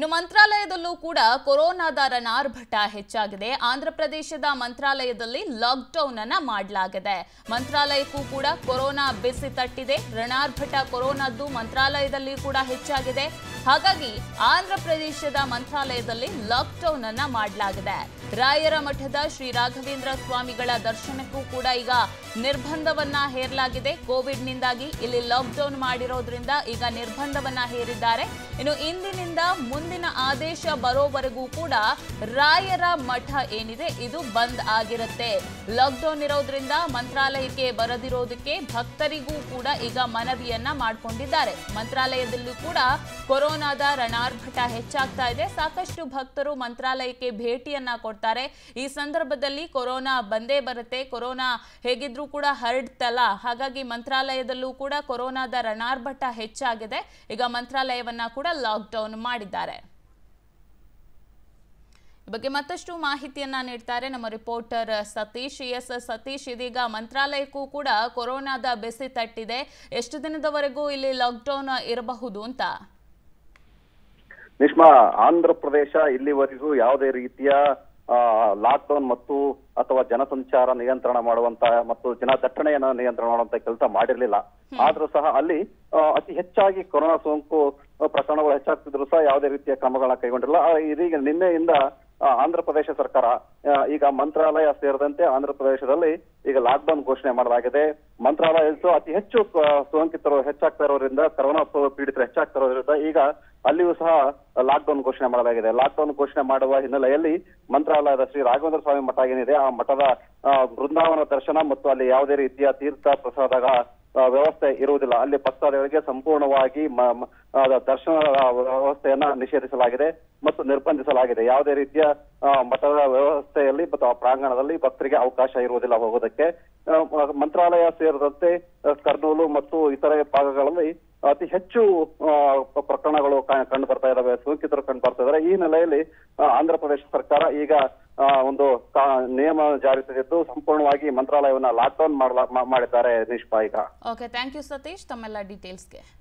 ಇನ್ನು ಮಂತ್ರಾಲಯದಲ್ಲೂ ಕೂಡ ಕೊರೋನಾದ ರಣಾರ್ಭಟ ಹೆಚ್ಚಾಗಿದೆ. ಆಂಧ್ರ ಪ್ರದೇಶದ ಮಂತ್ರಾಲಯದಲ್ಲಿ ಲಾಕ್ಡೌನ್ ಅನ್ನ ಮಾಡಲಾಗಿದೆ. ಮಂತ್ರಾಲಯಕ್ಕೂ ಕೂಡ ಕೊರೋನಾ ಬಿಸಿ ತಟ್ಟಿದೆ. ರಣಾರ್ಭಟ ಕೊರೋನಾದ್ದು ಮಂತ್ರಾಲಯದಲ್ಲಿ ಕೂಡ ಹೆಚ್ಚಾಗಿದೆ. ಹಾಗಾಗಿ ಆಂಧ್ರ ಪ್ರದೇಶದ ಮಂತ್ರಾಲಯದಲ್ಲಿ ಲಾಕ್ಡೌನ್ ಅನ್ನ ಮಾಡಲಾಗಿದೆ. ರಾಯರ ಮಠದ ಶ್ರೀ ರಾಘವೇಂದ್ರ ಸ್ವಾಮಿಗಳ ದರ್ಶನಕ್ಕೂ ಕೂಡ ಈಗ ನಿರ್ಬಂಧವನ್ನ ಹೇರಲಾಗಿದೆ. ಕೋವಿಡ್ನಿಂದಾಗಿ ಇಲ್ಲಿ ಲಾಕ್ಡೌನ್ ಮಾಡಿರೋದ್ರಿಂದ ಈಗ ನಿರ್ಬಂಧವನ್ನ ಹೇರಿದ್ದಾರೆ. ಇನ್ನು ಇಂದಿನಿಂದ ಮುಂದಿನ ಆದೇಶ ಬರೋವರೆಗೂ ಕೂಡ ರಾಯರ ಮಠ ಏನಿದೆ ಇದು ಬಂದ್ ಆಗಿರುತ್ತೆ. ಲಾಕ್ಡೌನ್ ಇರೋದ್ರಿಂದ ಮಂತ್ರಾಲಯಕ್ಕೆ ಬರದಿರೋದಕ್ಕೆ ಭಕ್ತರಿಗೂ ಕೂಡ ಈಗ ಮನವಿಯನ್ನ ಮಾಡಿಕೊಂಡಿದ್ದಾರೆ. ಮಂತ್ರಾಲಯದಲ್ಲೂ ಕೂಡ ಕೊರೋನಾದ ರಣಾರ್ಭಟ ಹೆಚ್ಚಾಗ್ತಾ ಇದೆ. ಸಾಕಷ್ಟು ಭಕ್ತರು ಮಂತ್ರಾಲಯಕ್ಕೆ ಭೇಟಿಯನ್ನ ಕೊಡ್ತಾರೆ. ಈ ಸಂದರ್ಭದಲ್ಲಿ ಕೊರೋನಾ ಬಂದೇ ಬರುತ್ತೆ. ಕೊರೋನಾ ಹೇಗಿದ್ರೂ ಕೂಡ ಹರಡ್ತಲ್ಲ. ಹಾಗಾಗಿ ಮಂತ್ರಾಲಯದಲ್ಲೂ ಕೂಡ ಕೊರೋನಾದ ರಣಾರ್ಭಟ ಹೆಚ್ಚಾಗಿದೆ. ಈಗ ಮಂತ್ರಾಲಯವನ್ನ ಕೂಡ ಲಾಕ್ಡೌನ್ ಮಾಡಿದ್ದಾರೆ. ಬಗ್ಗೆ ಮತ್ತಷ್ಟು ಮಾಹಿತಿಯನ್ನ ನೀಡ್ತಾರೆ ನಮ್ಮ ರಿಪೋರ್ಟರ್ ಸತೀಶ್. ಎಸ್. ಸತೀಶ್, ಇದೀಗ ಮಂತ್ರಾಲಯಕ್ಕೂ ಕೂಡ ಕೊರೋನಾದ ಬೆಸಿ ತಟ್ಟಿದೆ ಎಷ್ಟು ದಿನದವರೆಗೂ ಇಲ್ಲಿ ಲಾಕ್ಡೌನ್ ಇರಬಹುದು ಅಂತ? ನಿಷ್ಮಾ ಆಂಧ್ರ ಪ್ರದೇಶ ಇಲ್ಲಿವರೆಗೂ ಯಾವುದೇ ರೀತಿಯ ಲಾಕ್ಡೌನ್ ಮತ್ತು ಅಥವಾ ಜನಸಂಚಾರ ನಿಯಂತ್ರಣ ಮಾಡುವಂತ ಮತ್ತು ಜನದಟ್ಟಣೆಯನ್ನ ನಿಯಂತ್ರಣ ಮಾಡುವಂತ ಕೆಲಸ ಮಾಡಿರಲಿಲ್ಲ. ಆದ್ರೂ ಸಹ ಅಲ್ಲಿ ಅತಿ ಹೆಚ್ಚಾಗಿ ಕೊರೋನಾ ಸೋಂಕು ಪ್ರಕರಣಗಳು ಹೆಚ್ಚಾಗ್ತಿದ್ರು ಸಹ ಯಾವುದೇ ರೀತಿಯ ಕ್ರಮಗಳನ್ನ ಕೈಗೊಂಡಿಲ್ಲ. ಇದೀಗ ನಿನ್ನೆಯಿಂದ ಆಂಧ್ರ ಪ್ರದೇಶ ಸರ್ಕಾರ ಈಗ ಮಂತ್ರಾಲಯ ಸೇರಿದಂತೆ ಆಂಧ್ರ ಪ್ರದೇಶದಲ್ಲಿ ಈಗ ಲಾಕ್ಡೌನ್ ಘೋಷಣೆ ಮಾಡಲಾಗಿದೆ. ಮಂತ್ರಾಲಯ ಅತಿ ಹೆಚ್ಚು ಸೋಂಕಿತರು ಹೆಚ್ಚಾಗ್ತಾ ಇರೋದ್ರಿಂದ ಕರೋನಾ ಪೀಡಿತರು ಹೆಚ್ಚಾಗ್ತಾ ಇರೋದ್ರಿಂದ ಈಗ ಅಲ್ಲಿಯೂ ಸಹ ಲಾಕ್ಡೌನ್ ಘೋಷಣೆ ಮಾಡಲಾಗಿದೆ. ಲಾಕ್ಡೌನ್ ಘೋಷಣೆ ಮಾಡುವ ಹಿನ್ನೆಲೆಯಲ್ಲಿ ಮಂತ್ರಾಲಯದ ಶ್ರೀ ರಾಘವೇಂದ್ರ ಸ್ವಾಮಿ ಮಠ ಏನಿದೆ, ಆ ಮಠದ ಬೃಂದಾವನ ದರ್ಶನ ಮತ್ತು ಅಲ್ಲಿ ಯಾವುದೇ ರೀತಿಯ ತೀರ್ಥ ಪ್ರಸಾದಗಳ ವ್ಯವಸ್ಥೆ ಇರುವುದಿಲ್ಲ. ಅಲ್ಲಿ ಭಕ್ತಾದಿಗಳಿಗೆ ಸಂಪೂರ್ಣವಾಗಿ ದರ್ಶನ ವ್ಯವಸ್ಥೆಯನ್ನ ನಿಷೇಧಿಸಲಾಗಿದೆ ಮತ್ತು ನಿರ್ಬಂಧಿಸಲಾಗಿದೆ. ಯಾವುದೇ ರೀತಿಯ ಮಠದ ವ್ಯವಸ್ಥೆಯಲ್ಲಿ ಮತ್ತು ಆ ಪ್ರಾಂಗಣದಲ್ಲಿ ಭಕ್ತರಿಗೆ ಅವಕಾಶ ಇರುವುದಿಲ್ಲ ಹೋಗೋದಕ್ಕೆ ಮಂತ್ರಾಲಯ ಸೇರಿದಂತೆ ಕರ್ನೂಲು ಮತ್ತು ಇತರೆ ಭಾಗಗಳಲ್ಲಿ ಅತಿ ಹೆಚ್ಚು ಪ್ರಕರಣಗಳು ಕಂಡು ಬರ್ತಾ ಇದಾವೆ ಸೋಂಕಿತರು ಕಂಡು ಬರ್ತಾ ಇದ್ದಾರೆ. ಈ ಹಿನ್ನೆಲೆಯಲ್ಲಿ ಆ, ಆಂಧ್ರ ಪ್ರದೇಶ ಸರ್ಕಾರ ಈಗ ಒಂದು ನಿಯಮ ಜಾರಿ ತಂದಿದ್ದು ಸಂಪೂರ್ಣವಾಗಿ ಮಂತ್ರಾಲಯವನ್ನ ಲಾಕ್ ಡೌನ್ ಮಾಡಿದ್ದಾರೆ ನಿಷ್ಪಾ ಈಗ ಓಕೆ ಥ್ಯಾಂಕ್ ಯು ಸತೀಶ್. ತಮ್ಮೆಲ್ಲ ಡೀಟೇಲ್ಸ್ಗೆ